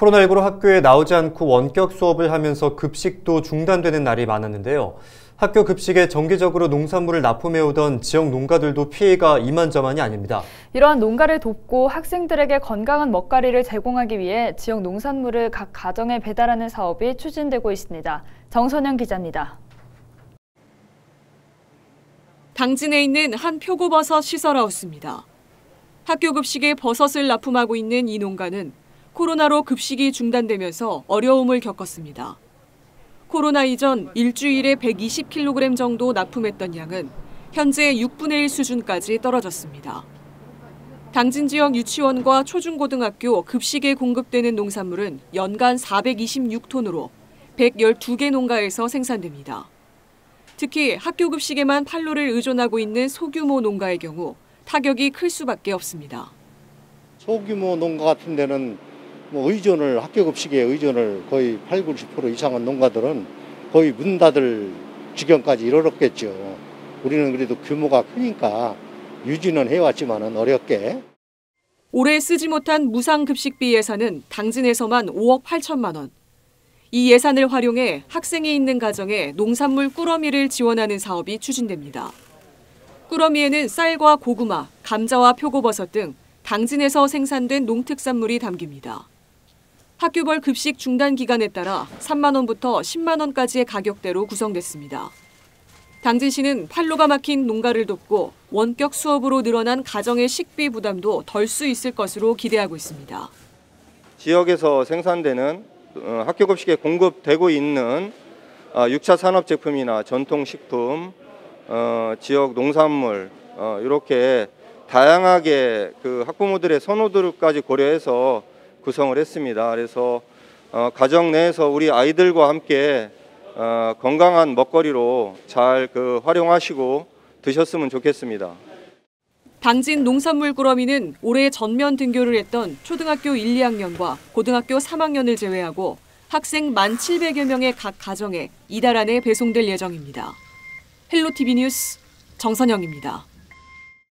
코로나19로 학교에 나오지 않고 원격 수업을 하면서 급식도 중단되는 날이 많았는데요. 학교 급식에 정기적으로 농산물을 납품해오던 지역 농가들도 피해가 이만저만이 아닙니다. 이러한 농가를 돕고 학생들에게 건강한 먹거리를 제공하기 위해 지역 농산물을 각 가정에 배달하는 사업이 추진되고 있습니다. 정선영 기자입니다. 당진에 있는 한 표고버섯 시설하우스입니다. 학교 급식에 버섯을 납품하고 있는 이 농가는 코로나로 급식이 중단되면서 어려움을 겪었습니다. 코로나 이전 일주일에 120kg 정도 납품했던 양은 현재 6분의 1 수준까지 떨어졌습니다. 당진 지역 유치원과 초중고등학교 급식에 공급되는 농산물은 연간 426톤으로 112개 농가에서 생산됩니다. 특히 학교 급식에만 판로를 의존하고 있는 소규모 농가의 경우 타격이 클 수밖에 없습니다. 소규모 농가 같은 데는 뭐 의존을 학교 급식에 의존을 거의 8, 90% 이상한 농가들은 거의 문 닫을 지경까지 이르렀겠죠. 우리는 그래도 규모가 크니까 유지는 해왔지만은 어렵게. 올해 쓰지 못한 무상급식비 예산은 당진에서만 5억 8천만 원, 이 예산을 활용해 학생이 있는 가정에 농산물 꾸러미를 지원하는 사업이 추진됩니다. 꾸러미에는 쌀과 고구마, 감자와 표고버섯 등 당진에서 생산된 농특산물이 담깁니다. 학교벌 급식 중단 기간에 따라 3만 원부터 10만 원까지의 가격대로 구성됐습니다. 당진 시는 팔로가 막힌 농가를 돕고 원격 수업으로 늘어난 가정의 식비 부담도 덜 수 있을 것으로 기대하고 있습니다. 지역에서 생산되는 어, 학교 급식에 공급되고 있는 6차 어, 산업 제품이나 전통 식품, 어, 지역 농산물 이렇게 다양하게 그 학부모들의 선호들까지 고려해서 구성을 했습니다. 그래서 가정 내에서 우리 아이들과 함께 건강한 먹거리로 잘 그 활용하시고 드셨으면 좋겠습니다. 당진 농산물 꾸러미는 올해 전면 등교를 했던 초등학교 1, 2학년과 고등학교 3학년을 제외하고 학생 1 700여 명의 각 가정에 이달 안에 배송될 예정입니다. 헬로티비 뉴스 정선영입니다.